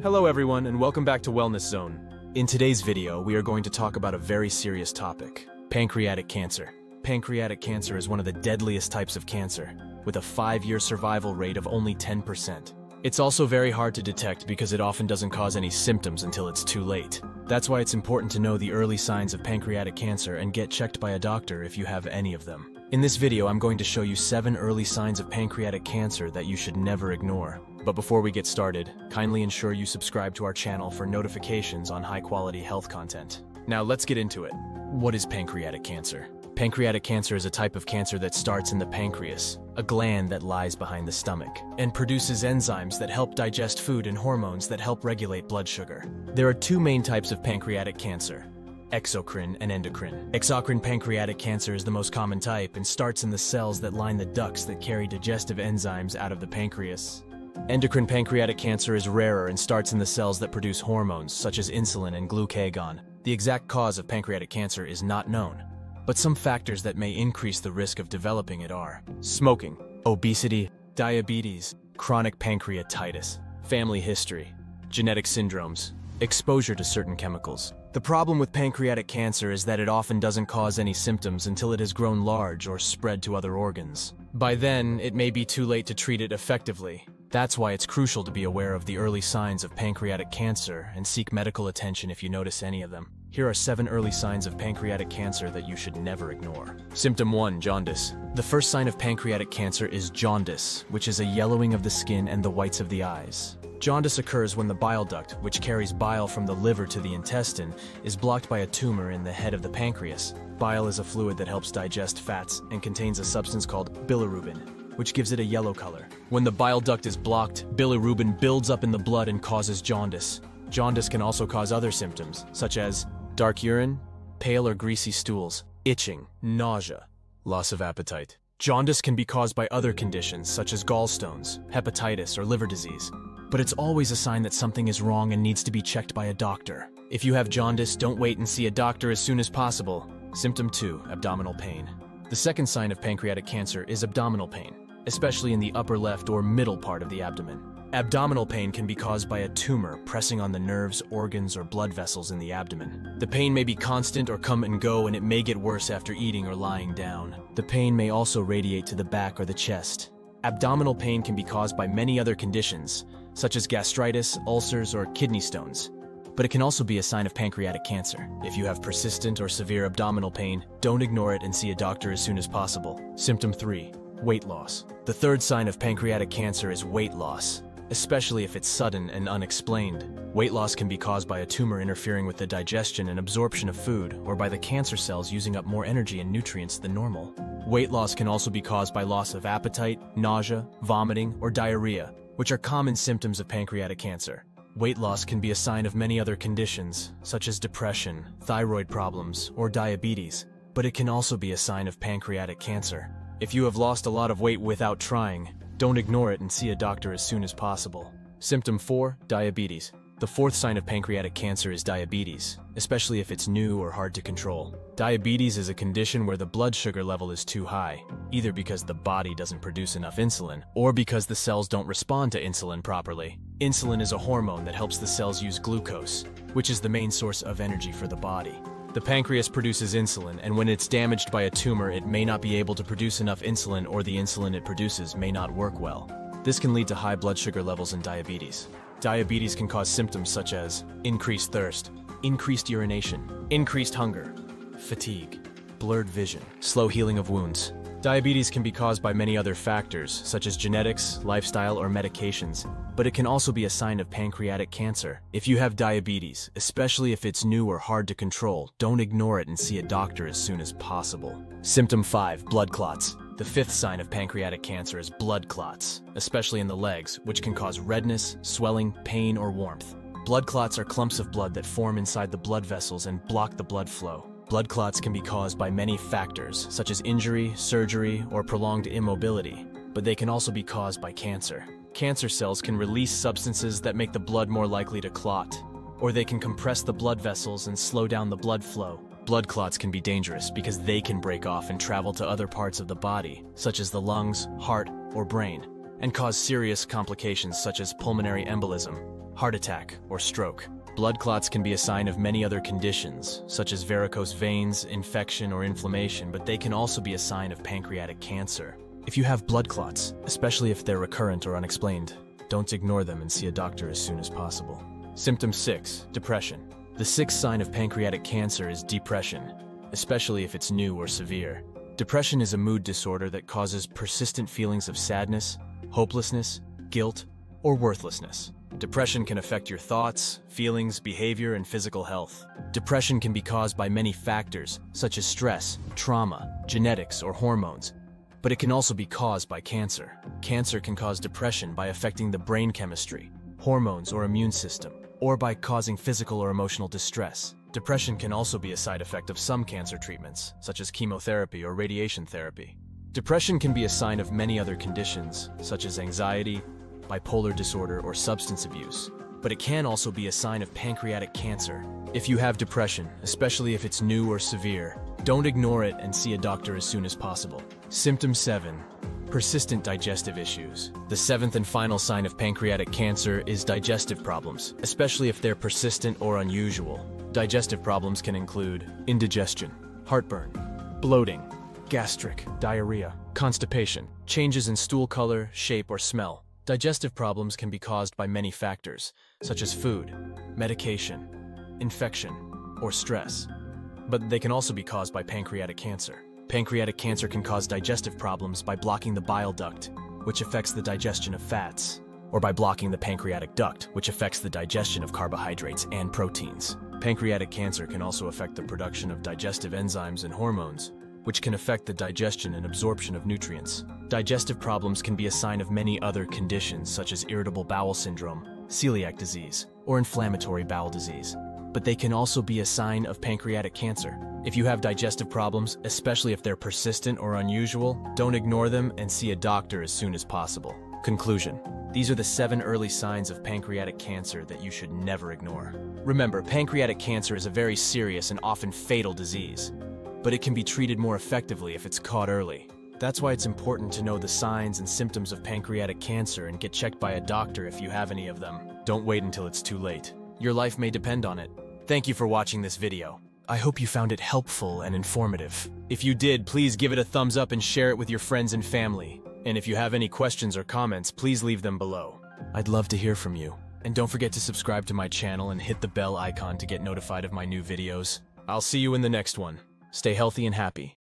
Hello everyone and welcome back to Wellness Zone. In today's video, we are going to talk about a very serious topic, pancreatic cancer. Pancreatic cancer is one of the deadliest types of cancer, with a five-year survival rate of only 10%. It's also very hard to detect because it often doesn't cause any symptoms until it's too late. That's why it's important to know the early signs of pancreatic cancer and get checked by a doctor if you have any of them. In this video, I'm going to show you seven early signs of pancreatic cancer that you should never ignore. But before we get started, kindly ensure you subscribe to our channel for notifications on high-quality health content. Now let's get into it. What is pancreatic cancer? Pancreatic cancer is a type of cancer that starts in the pancreas, a gland that lies behind the stomach, and produces enzymes that help digest food and hormones that help regulate blood sugar. There are two main types of pancreatic cancer, exocrine and endocrine. Exocrine pancreatic cancer is the most common type and starts in the cells that line the ducts that carry digestive enzymes out of the pancreas. Endocrine pancreatic cancer is rarer and starts in the cells that produce hormones such as insulin and glucagon. The exact cause of pancreatic cancer is not known, but some factors that may increase the risk of developing it are smoking, obesity, diabetes, chronic pancreatitis, family history, genetic syndromes, exposure to certain chemicals. The problem with pancreatic cancer is that it often doesn't cause any symptoms until it has grown large or spread to other organs. By then, it may be too late to treat it effectively, that's why it's crucial to be aware of the early signs of pancreatic cancer and seek medical attention if you notice any of them. Here are seven early signs of pancreatic cancer that you should never ignore. Symptom 1 Jaundice. The first sign of pancreatic cancer is jaundice, which is a yellowing of the skin and the whites of the eyes. Jaundice occurs when the bile duct, which carries bile from the liver to the intestine, is blocked by a tumor in the head of the pancreas. Bile is a fluid that helps digest fats and contains a substance called bilirubin which gives it a yellow color. When the bile duct is blocked, bilirubin builds up in the blood and causes jaundice. Jaundice can also cause other symptoms, such as dark urine, pale or greasy stools, itching, nausea, loss of appetite. Jaundice can be caused by other conditions, such as gallstones, hepatitis, or liver disease. But it's always a sign that something is wrong and needs to be checked by a doctor. If you have jaundice, don't wait and see a doctor as soon as possible. Symptom 2 Abdominal pain. The second sign of pancreatic cancer is abdominal pain especially in the upper left or middle part of the abdomen. Abdominal pain can be caused by a tumor pressing on the nerves, organs, or blood vessels in the abdomen. The pain may be constant or come and go, and it may get worse after eating or lying down. The pain may also radiate to the back or the chest. Abdominal pain can be caused by many other conditions, such as gastritis, ulcers, or kidney stones. But it can also be a sign of pancreatic cancer. If you have persistent or severe abdominal pain, don't ignore it and see a doctor as soon as possible. Symptom 3 Weight loss. The third sign of pancreatic cancer is weight loss, especially if it's sudden and unexplained. Weight loss can be caused by a tumor interfering with the digestion and absorption of food, or by the cancer cells using up more energy and nutrients than normal. Weight loss can also be caused by loss of appetite, nausea, vomiting, or diarrhea, which are common symptoms of pancreatic cancer. Weight loss can be a sign of many other conditions, such as depression, thyroid problems, or diabetes, but it can also be a sign of pancreatic cancer. If you have lost a lot of weight without trying, don't ignore it and see a doctor as soon as possible. Symptom 4 Diabetes. The fourth sign of pancreatic cancer is diabetes, especially if it's new or hard to control. Diabetes is a condition where the blood sugar level is too high, either because the body doesn't produce enough insulin, or because the cells don't respond to insulin properly. Insulin is a hormone that helps the cells use glucose, which is the main source of energy for the body. The pancreas produces insulin, and when it's damaged by a tumor, it may not be able to produce enough insulin or the insulin it produces may not work well. This can lead to high blood sugar levels and diabetes. Diabetes can cause symptoms such as increased thirst, increased urination, increased hunger, fatigue, blurred vision, slow healing of wounds, Diabetes can be caused by many other factors, such as genetics, lifestyle, or medications, but it can also be a sign of pancreatic cancer. If you have diabetes, especially if it's new or hard to control, don't ignore it and see a doctor as soon as possible. Symptom 5 Blood clots. The fifth sign of pancreatic cancer is blood clots, especially in the legs, which can cause redness, swelling, pain, or warmth. Blood clots are clumps of blood that form inside the blood vessels and block the blood flow. Blood clots can be caused by many factors, such as injury, surgery, or prolonged immobility, but they can also be caused by cancer. Cancer cells can release substances that make the blood more likely to clot, or they can compress the blood vessels and slow down the blood flow. Blood clots can be dangerous because they can break off and travel to other parts of the body, such as the lungs, heart, or brain, and cause serious complications such as pulmonary embolism, heart attack, or stroke. Blood clots can be a sign of many other conditions, such as varicose veins, infection, or inflammation, but they can also be a sign of pancreatic cancer. If you have blood clots, especially if they're recurrent or unexplained, don't ignore them and see a doctor as soon as possible. Symptom 6. Depression. The sixth sign of pancreatic cancer is depression, especially if it's new or severe. Depression is a mood disorder that causes persistent feelings of sadness, hopelessness, guilt, or worthlessness. Depression can affect your thoughts, feelings, behavior, and physical health. Depression can be caused by many factors, such as stress, trauma, genetics, or hormones, but it can also be caused by cancer. Cancer can cause depression by affecting the brain chemistry, hormones, or immune system, or by causing physical or emotional distress. Depression can also be a side effect of some cancer treatments, such as chemotherapy or radiation therapy. Depression can be a sign of many other conditions, such as anxiety, bipolar disorder, or substance abuse. But it can also be a sign of pancreatic cancer. If you have depression, especially if it's new or severe, don't ignore it and see a doctor as soon as possible. Symptom 7. Persistent digestive issues. The seventh and final sign of pancreatic cancer is digestive problems, especially if they're persistent or unusual. Digestive problems can include indigestion, heartburn, bloating, gastric, diarrhea, constipation, changes in stool color, shape, or smell. Digestive problems can be caused by many factors, such as food, medication, infection, or stress. But they can also be caused by pancreatic cancer. Pancreatic cancer can cause digestive problems by blocking the bile duct, which affects the digestion of fats, or by blocking the pancreatic duct, which affects the digestion of carbohydrates and proteins. Pancreatic cancer can also affect the production of digestive enzymes and hormones, which can affect the digestion and absorption of nutrients. Digestive problems can be a sign of many other conditions such as irritable bowel syndrome, celiac disease, or inflammatory bowel disease. But they can also be a sign of pancreatic cancer. If you have digestive problems, especially if they're persistent or unusual, don't ignore them and see a doctor as soon as possible. Conclusion. These are the seven early signs of pancreatic cancer that you should never ignore. Remember, pancreatic cancer is a very serious and often fatal disease, but it can be treated more effectively if it's caught early. That's why it's important to know the signs and symptoms of pancreatic cancer and get checked by a doctor if you have any of them. Don't wait until it's too late. Your life may depend on it. Thank you for watching this video. I hope you found it helpful and informative. If you did, please give it a thumbs up and share it with your friends and family. And if you have any questions or comments, please leave them below. I'd love to hear from you. And don't forget to subscribe to my channel and hit the bell icon to get notified of my new videos. I'll see you in the next one. Stay healthy and happy.